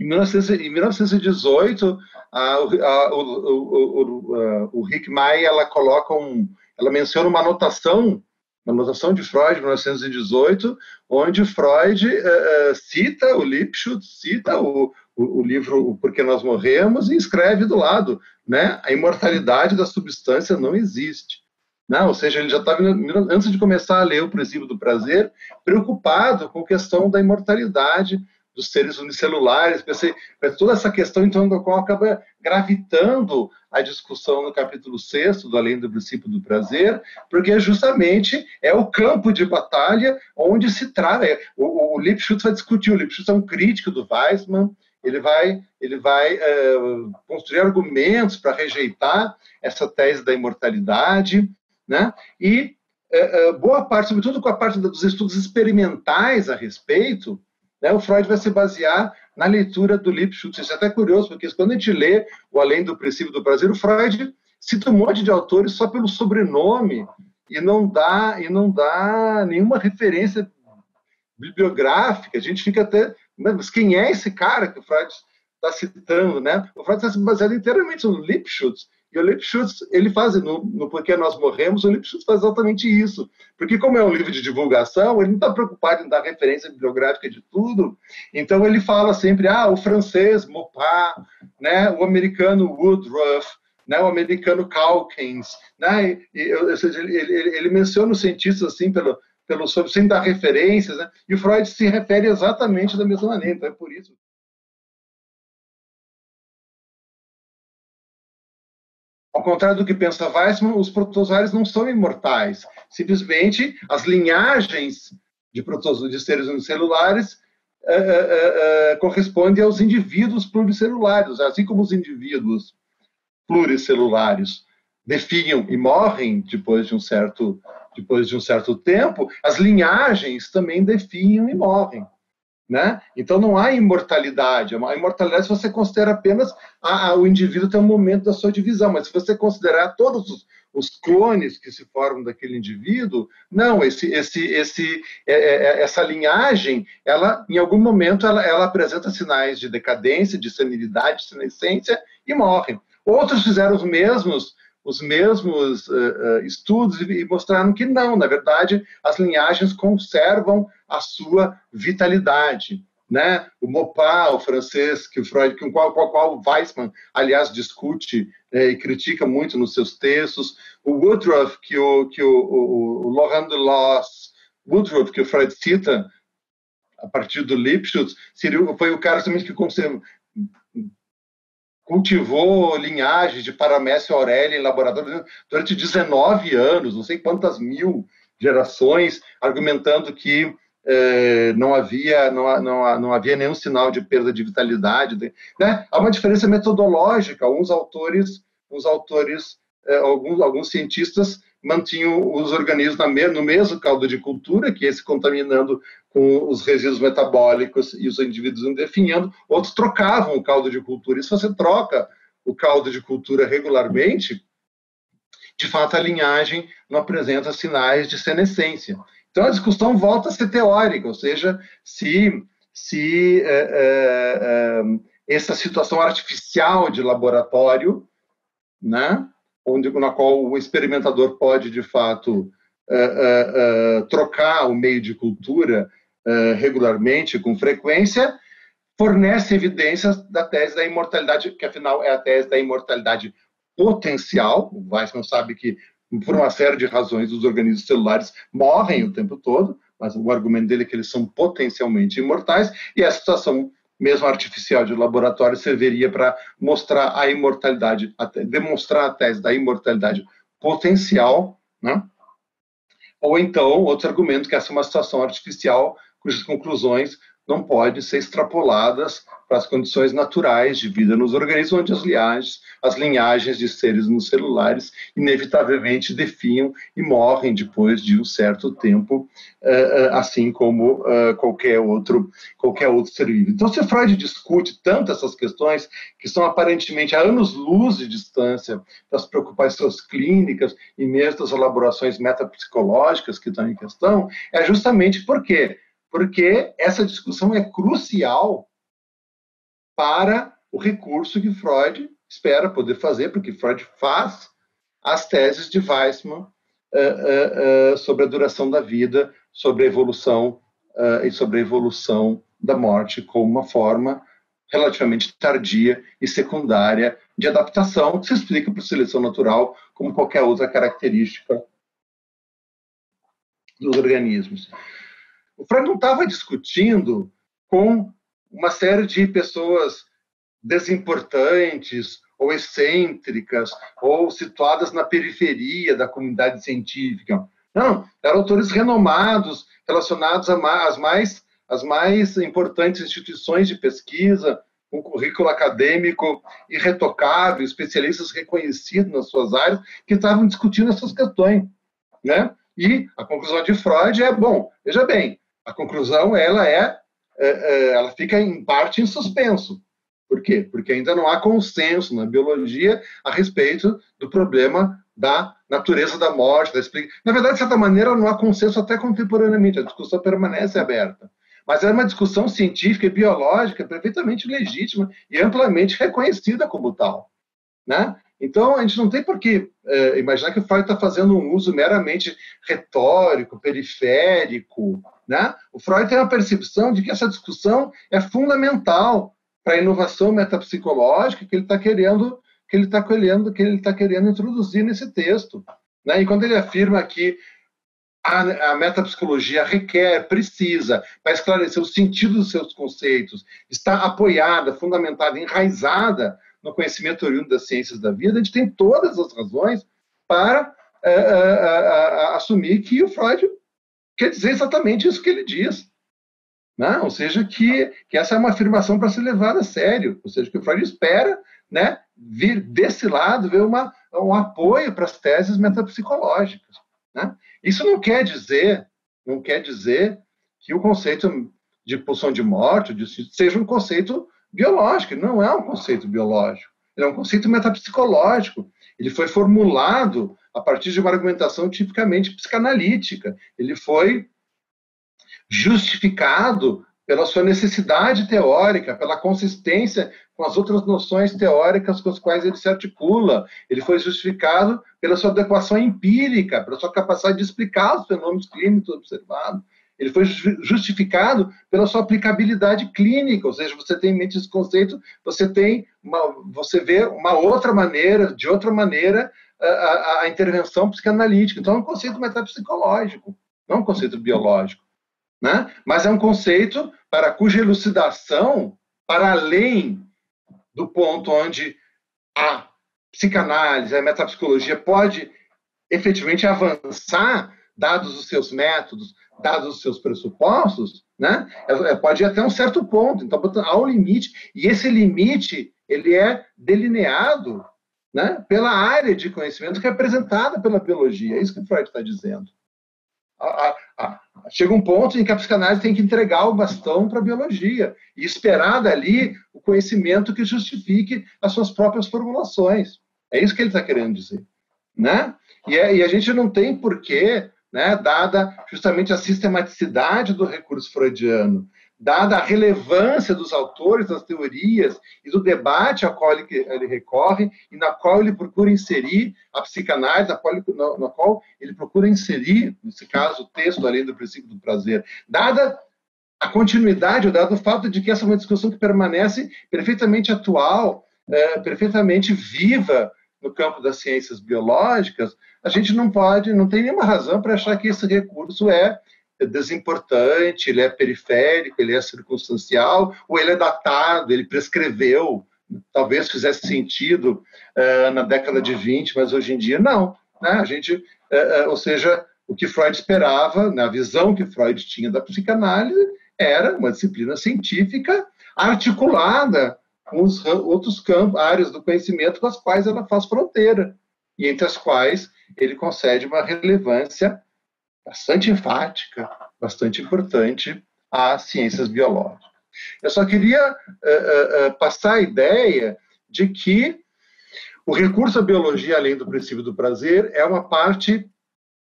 1918, a, a, o, o, o, o Rick May, ela coloca um, ela menciona uma anotação uma anotação de Freud, de 1918, onde Freud uh, cita o Lipschutz, cita o, o, o, livro Porque Nós Morremos e escreve do lado, né? A imortalidade da substância não existe. Não, ou seja, ele já estava, antes de começar a ler o princípio do prazer, preocupado com a questão da imortalidade dos seres unicelulares, pensei, toda essa questão, então, da qual acaba gravitando a discussão no capítulo 6 do Além do Princípio do Prazer, porque justamente é o campo de batalha onde se trata. É, o, o Lipschutz vai discutir, o Lipschutz é um crítico do Weissmann, ele vai, ele vai é, construir argumentos para rejeitar essa tese da imortalidade, né? E é, boa parte, sobretudo com a parte dos estudos experimentais a respeito, né, o Freud vai se basear na leitura do Lipschutz. Isso é até curioso, porque quando a gente lê o Além do Princípio do Prazer, o Freud cita um monte de autores só pelo sobrenome e não dá e não dá nenhuma referência bibliográfica. A gente fica até, mas quem é esse cara que o Freud está citando, né? O Freud está se baseando inteiramente no Lipschutz e o Lipschutz, ele faz, no, no Porquê Nós Morremos, o Lipschutz faz exatamente isso. Porque como é um livro de divulgação, ele não está preocupado em dar referência bibliográfica de tudo. Então ele fala sempre, ah, o francês Maupin, né, o americano Woodruff, né, o americano Calkins, né, e, ou seja, ele, ele, ele menciona os cientistas assim pelo, pelo sem dar referências, né, e o Freud se refere exatamente da mesma maneira. Então é por isso Ao contrário do que pensa Weissman, os protozoários não são imortais. Simplesmente as linhagens de, de seres unicelulares é, é, é, correspondem aos indivíduos pluricelulares, assim como os indivíduos pluricelulares definham e morrem depois de um certo depois de um certo tempo, as linhagens também definham e morrem. Né? Então não há imortalidade. A imortalidade se você considera apenas a, a, o indivíduo tem um momento da sua divisão, mas se você considerar todos os, os clones que se formam daquele indivíduo, não, esse, esse, esse, é, é, é, essa linhagem, ela, em algum momento, ela, ela apresenta sinais de decadência, de senilidade, de senescência e morrem. Outros fizeram os mesmos os mesmos uh, uh, estudos e mostraram que não, na verdade, as linhagens conservam a sua vitalidade. Né? O Mopar, o francês, que o Freud, com o qual, qual, qual aliás, discute eh, e critica muito nos seus textos, o Woodruff, que o, que o, o, o Laurent Woodruff, que o Freud cita a partir do Lipschutz, seria, foi o cara que cultivou linhagens de Paramécio Aurélia em laboratório durante 19 anos, não sei quantas mil gerações, argumentando que eh, não, havia, não, não, não, havia nenhum sinal de perda de vitalidade. Né? Há uma diferença metodológica. Alguns autores, uns autores eh, alguns, alguns cientistas mantinham os organismos no mesmo caldo de cultura, que esse contaminando os resíduos metabólicos e os indivíduos definhando, outros trocavam o caldo de cultura. E se você troca o caldo de cultura regularmente, de fato a linhagem não apresenta sinais de senescência. Então a discussão volta a ser teórica, ou seja, se, se é, é, essa situação artificial de laboratório, né? onde, na qual o experimentador pode, de fato, uh, uh, uh, trocar o meio de cultura regularmente, com frequência, fornece evidências da tese da imortalidade, que afinal é a tese da imortalidade potencial. O Weissman sabe que, por uma série de razões, os organismos celulares morrem o tempo todo, mas o argumento dele é que eles são potencialmente imortais, e essa situação mesmo artificial de laboratório serviria para mostrar a imortalidade, demonstrar a tese da imortalidade potencial, né? Ou então, outro argumento que essa é uma situação artificial cujas conclusões não podem ser extrapoladas para as condições naturais de vida nos organismos, onde as linhagens, as linhagens de seres nos celulares inevitavelmente definham e morrem depois de um certo tempo, eh, eh, assim como eh, qualquer outro qualquer outro ser vivo. Então, se Freud discute tanto essas questões que são aparentemente a anos-luz de distância das preocupações clínicas e mesmo das elaborações metapsicológicas que estão em questão, é justamente porque porque essa discussão é crucial para o recurso que Freud espera poder fazer, porque Freud faz as teses de Weissmann uh, uh, uh, sobre a duração da vida, sobre a evolução e sobre a evolução da morte como uma forma relativamente tardia e secundária de adaptação que se explica por seleção natural como qualquer outra característica dos organismos. O Freud não estava discutindo com uma série de pessoas desimportantes ou excêntricas ou situadas na periferia da comunidade científica. Não, eram autores renomados, relacionados às mais, às mais importantes instituições de pesquisa, com currículo acadêmico irretocável, especialistas reconhecidos nas suas áreas, que estavam discutindo essas questões. Né? E a conclusão de Freud é, bom, veja bem, a conclusão ela é, é, é, ela fica em parte em suspenso. Por quê? Porque ainda não há consenso na biologia a respeito do problema da natureza da morte, da explica... Na verdade, de certa maneira, não há consenso até contemporaneamente, a discussão permanece aberta. Mas é uma discussão científica e biológica perfeitamente legítima e amplamente reconhecida como tal. Né? Então, a gente não tem por que é, imaginar que o Freud está fazendo um uso meramente retórico, periférico. Né? O Freud tem a percepção de que essa discussão é fundamental para a inovação metapsicológica que ele está querendo que ele está querendo que ele está querendo introduzir nesse texto. Né? E quando ele afirma que a, a metapsicologia requer, precisa, para esclarecer o sentido dos seus conceitos, está apoiada, fundamentada, enraizada no conhecimento oriundo das ciências da vida, a gente tem todas as razões para é, é, é, assumir que o Freud quer dizer exatamente isso que ele diz. Né? Ou seja, que, que essa é uma afirmação para ser levada a sério. Ou seja, que o Freud espera né, vir desse lado, ver uma, um apoio para as teses metapsicológicas. Né? Isso não quer dizer, não quer dizer que o conceito de pulsão de morte de, seja um conceito biológico, não é um conceito biológico, ele é um conceito metapsicológico. Ele foi formulado a partir de uma argumentação tipicamente psicanalítica. Ele foi justificado pela sua necessidade teórica, pela consistência com as outras noções teóricas com as quais ele se articula. Ele foi justificado pela sua adequação empírica, pela sua capacidade de explicar os fenômenos clínicos observados ele foi justificado pela sua aplicabilidade clínica, ou seja, você tem em mente esse conceito, você tem uma, você vê uma outra maneira, de outra maneira, a, a, intervenção psicanalítica. Então é um conceito metapsicológico, não é um conceito biológico, né? Mas é um conceito para cuja elucidação, para além do ponto onde a psicanálise, a metapsicologia pode efetivamente avançar, dados os seus métodos, dados os seus pressupostos, né, é, é, pode ir até um certo ponto. Então, há um limite, e esse limite ele é delineado né, pela área de conhecimento que é apresentada pela biologia. É isso que Freud está dizendo. Chega um ponto em que a psicanálise tem que entregar o bastão para a biologia e esperar dali o conhecimento que justifique as suas próprias formulações. É isso que ele está querendo dizer. Né? E, é, e a gente não tem porquê né, dada justamente a sistematicidade do recurso freudiano, dada a relevância dos autores, das teorias e do debate ao qual ele, ele recorre e na qual ele procura inserir a psicanálise, na qual, ele, na, na qual ele procura inserir, nesse caso, o texto além do princípio do prazer, dada a continuidade, dado o fato de que essa é uma discussão que permanece perfeitamente atual, é, perfeitamente viva no campo das ciências biológicas, a gente não pode, não tem nenhuma razão para achar que esse recurso é desimportante, ele é periférico, ele é circunstancial, ou ele é datado, ele prescreveu, talvez fizesse sentido uh, na década de 20, mas hoje em dia não. Né? A gente, uh, ou seja, o que Freud esperava, na visão que Freud tinha da psicanálise, era uma disciplina científica articulada com os outros campos, áreas do conhecimento com as quais ela faz fronteira, e entre as quais ele concede uma relevância bastante enfática, bastante importante às ciências biológicas. Eu só queria uh, uh, passar a ideia de que o recurso à biologia, além do princípio do prazer, é uma parte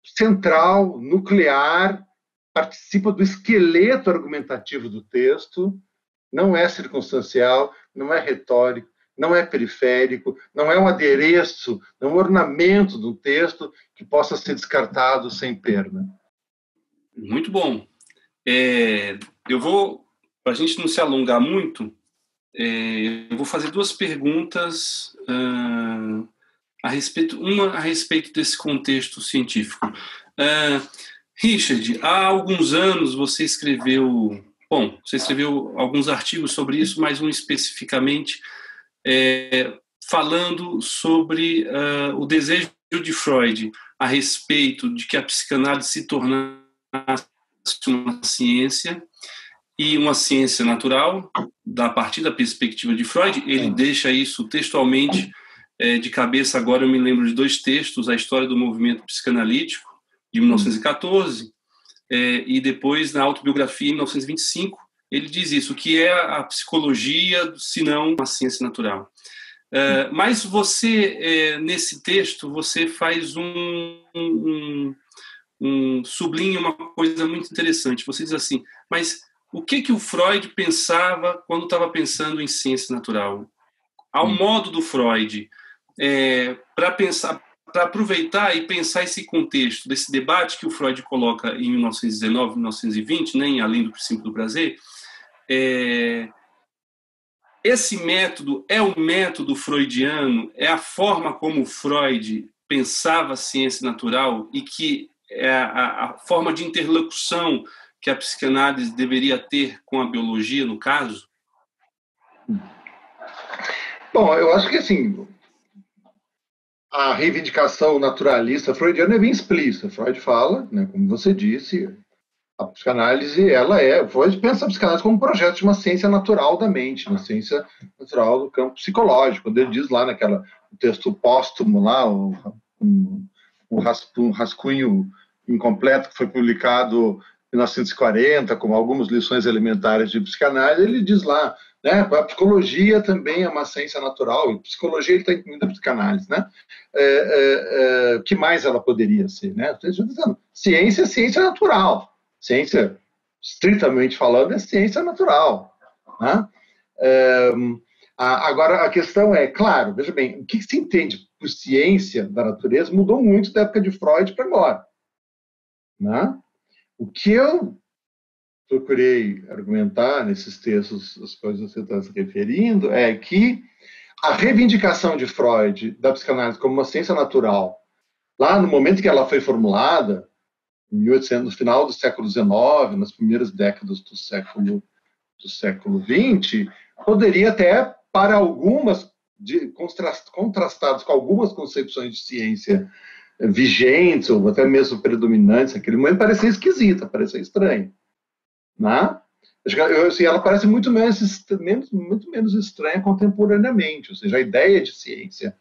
central, nuclear, participa do esqueleto argumentativo do texto, não é circunstancial, não é retórico, não é periférico, não é um adereço, não é um ornamento do texto que possa ser descartado sem perna. Muito bom. É, eu vou, para a gente não se alongar muito, é, eu vou fazer duas perguntas uh, a respeito, uma a respeito desse contexto científico. Uh, Richard, há alguns anos você escreveu, bom, você escreveu alguns artigos sobre isso, mas um especificamente é, falando sobre uh, o desejo de Freud a respeito de que a psicanálise se tornasse uma ciência e uma ciência natural, da partir da perspectiva de Freud, ele deixa isso textualmente é, de cabeça. Agora eu me lembro de dois textos: a história do movimento psicanalítico de 1914 é, e depois na autobiografia em 1925 ele diz isso, o que é a psicologia, se não a ciência natural. Uh, mas você, é, nesse texto, você faz um, um, um, sublinha uma coisa muito interessante. Você diz assim, mas o que que o Freud pensava quando estava pensando em ciência natural? Ao hum. modo do Freud, é, para pensar, para aproveitar e pensar esse contexto desse debate que o Freud coloca em 1919, 1920, nem além do princípio do prazer, é, esse método é o método freudiano, é a forma como Freud pensava a ciência natural e que é a, a forma de interlocução que a psicanálise deveria ter com a biologia, no caso? Bom, eu acho que assim, a reivindicação naturalista freudiana é bem explícita. Freud fala, né, como você disse, a psicanálise, ela é, Freud pensa a psicanálise como um projeto de uma ciência natural da mente, uma ciência natural do campo psicológico. Quando ele diz lá naquela texto póstumo lá, um, um, um rascunho incompleto que foi publicado em 1940, com algumas lições elementares de psicanálise, ele diz lá, né, a psicologia também é uma ciência natural, e psicologia está incluindo a psicanálise, né? É, é, é, que mais ela poderia ser, né? Estou dizendo, ciência é ciência natural Ciência, estritamente falando, é ciência natural. Né? É, agora, a questão é, claro, veja bem, o que se entende por ciência da natureza mudou muito da época de Freud para agora. Né? O que eu procurei argumentar nesses textos, as coisas que você está se referindo, é que a reivindicação de Freud da psicanálise como uma ciência natural, lá no momento que ela foi formulada, 1800, no final do século XIX, nas primeiras décadas do século do século XX, poderia até para algumas de, contrastados com algumas concepções de ciência vigentes ou até mesmo predominantes naquele momento, parecer esquisita, parecer estranha, né? Eu, assim, ela parece muito menos, muito menos estranha contemporaneamente, ou seja, a ideia de ciência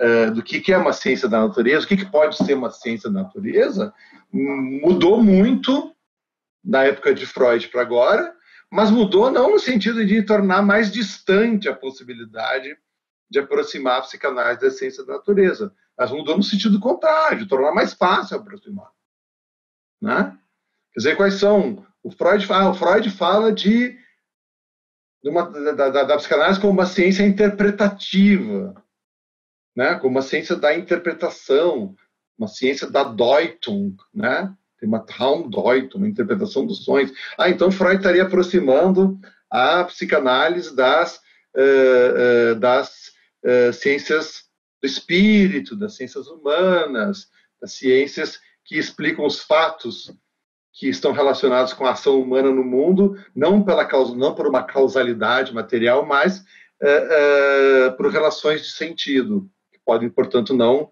uh, do que, é uma ciência da natureza, o que, pode ser uma ciência da natureza, mudou muito da época de Freud para agora, mas mudou não no sentido de tornar mais distante a possibilidade de aproximar a psicanálise da ciência da natureza, mas mudou no sentido contrário, tornar mais fácil aproximar. Né? Quer dizer, quais são O Freud, ah, o Freud fala de, de uma, da, da, da, psicanálise como uma ciência interpretativa, né? como uma ciência da interpretação, uma ciência da Deutung, né? tem uma Traumdeutung, uma interpretação dos sonhos. Ah, então Freud estaria aproximando a psicanálise das, uh, uh, das uh, ciências do espírito, das ciências humanas, das ciências que explicam os fatos que estão relacionados com a ação humana no mundo, não pela causa, não por uma causalidade material, mas por relações de sentido, podem, portanto, não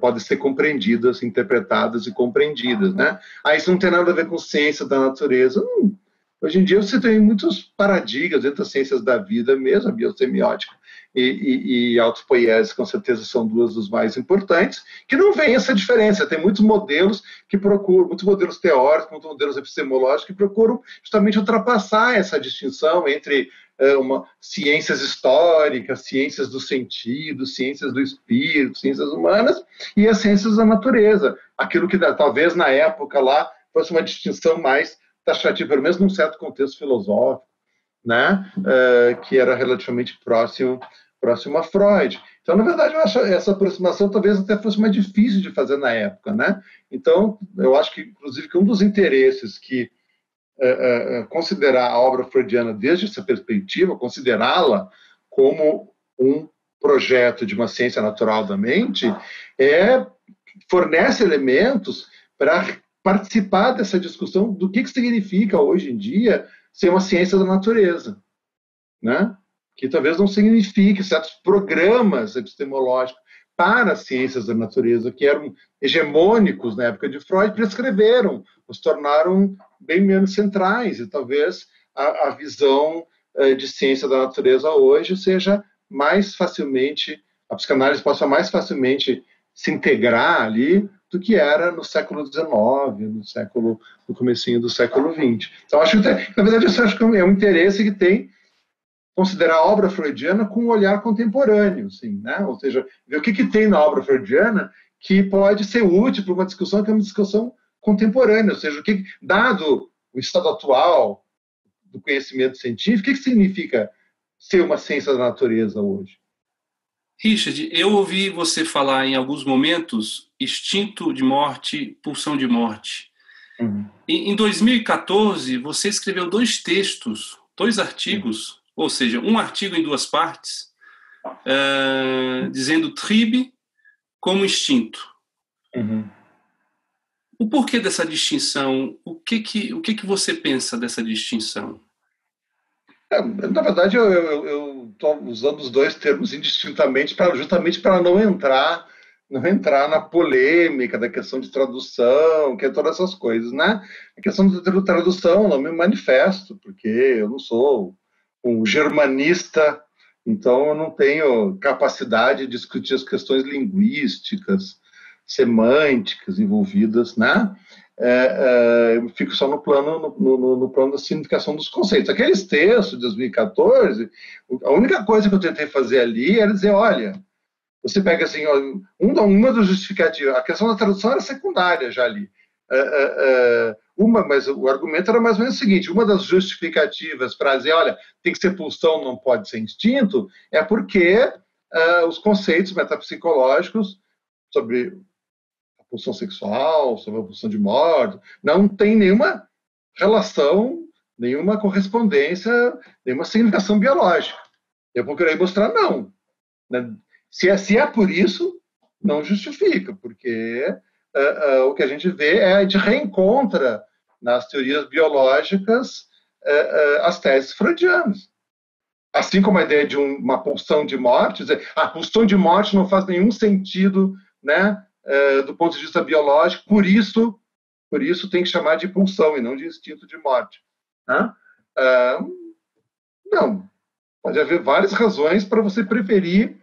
podem ser compreendidas, interpretadas e compreendidas, né? Aí isso não tem nada a ver com ciência da natureza. Hum, Hoje em dia você tem muitos paradigmas dentro das ciências da vida mesmo, a biosemiótica e, e, e com certeza são duas dos mais importantes, que não vem essa diferença. Tem muitos modelos que procuram, muitos modelos teóricos, muitos modelos epistemológicos que procuram justamente ultrapassar essa distinção entre é, uma, ciências históricas, ciências do sentido, ciências do espírito, ciências humanas e as ciências da natureza. Aquilo que talvez na época lá fosse uma distinção mais taxativo, pelo menos num certo contexto filosófico, né, uh, que era relativamente próximo, próximo a Freud. Então, na verdade, eu acho essa aproximação talvez até fosse mais difícil de fazer na época, né? Então, eu acho que, inclusive, que um dos interesses que uh, uh, considerar a obra freudiana desde essa perspectiva, considerá-la como um projeto de uma ciência natural da mente, é fornece elementos para participar dessa discussão do que, que significa hoje em dia ser uma ciência da natureza, né? que talvez não signifique certos programas epistemológicos para as ciências da natureza, que eram hegemônicos na época de Freud, prescreveram, os tornaram bem menos centrais, e talvez a, a visão eh, de ciência da natureza hoje seja mais facilmente, a psicanálise possa mais facilmente se integrar ali do que era no século XIX, no século, no comecinho do século XX. Então, acho que, na verdade, eu acho que é um interesse que tem considerar a obra freudiana com um olhar contemporâneo, assim, né? ou seja, ver o que, que tem na obra freudiana que pode ser útil para uma discussão que é uma discussão contemporânea, ou seja, o que, dado o estado atual do conhecimento científico, o que, que significa ser uma ciência da natureza hoje? Richard, eu ouvi você falar em alguns momentos instinto de morte, pulsão de morte. Uhum. Em 2014, você escreveu dois textos, dois artigos, uhum. ou seja, um artigo em duas partes, uh, dizendo tribe como instinto. Uhum. O porquê dessa distinção? O que que, o que que você pensa dessa distinção? É, na verdade, eu estou usando os dois termos indistintamente para justamente para não entrar não entrar na polêmica da questão de tradução, que é todas essas coisas, né? A questão de tradução não me manifesto, porque eu não sou um germanista, então eu não tenho capacidade de discutir as questões linguísticas, semânticas envolvidas, né? É, é, eu fico só no plano, no, no, no, plano da significação dos conceitos. Aqueles textos de 2014, a única coisa que eu tentei fazer ali era dizer, olha, você pega assim, ó, um, uma das justificativas, a questão da tradução era secundária já ali. É, é, é, uma, mas o argumento era mais ou menos o seguinte: uma das justificativas para dizer, olha, tem que ser pulsão, não pode ser instinto, é porque é, os conceitos metapsicológicos sobre pulsão sexual, sobre a pulsão de morte, não tem nenhuma relação, nenhuma correspondência, nenhuma significação biológica. Eu procurei mostrar não. Né? Se, é, se é por isso, não justifica, porque uh, uh, o que a gente vê é a gente reencontra nas teorias biológicas uh, as teses freudianas. Assim como a ideia de um, uma pulsão de morte, dizer, a pulsão de morte não faz nenhum sentido né, é, do ponto de vista biológico, por isso, por isso tem que chamar de pulsão e não de instinto de morte. Né? É, não, pode haver várias razões para você preferir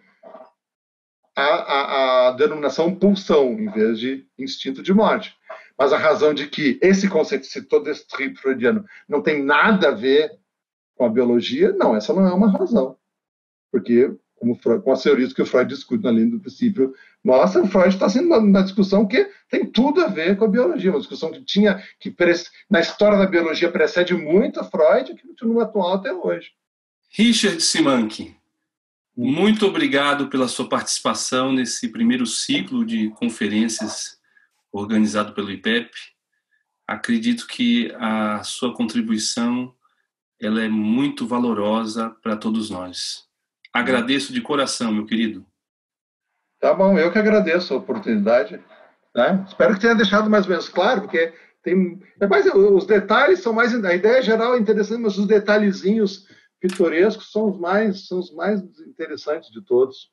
a, a, a, denominação pulsão em vez de instinto de morte. Mas a razão de que esse conceito, se todo esse trip freudiano, não tem nada a ver com a biologia, não, essa não é uma razão. Porque como com as teorias que o Freud discute na linha do princípio, mostra que o Freud está sendo uma discussão que tem tudo a ver com a biologia, uma discussão que tinha, que na história da biologia precede muito a Freud e que continua atual até hoje. Richard Simanki, hum. muito obrigado pela sua participação nesse primeiro ciclo de conferências organizado pelo IPEP. Acredito que a sua contribuição ela é muito valorosa para todos nós. Agradeço de coração, meu querido. Tá bom, eu que agradeço a oportunidade. Né? Espero que tenha deixado mais ou menos claro, porque tem. É mais, os detalhes são mais. A ideia geral é interessante, mas os detalhezinhos pitorescos são os mais, são os mais interessantes de todos.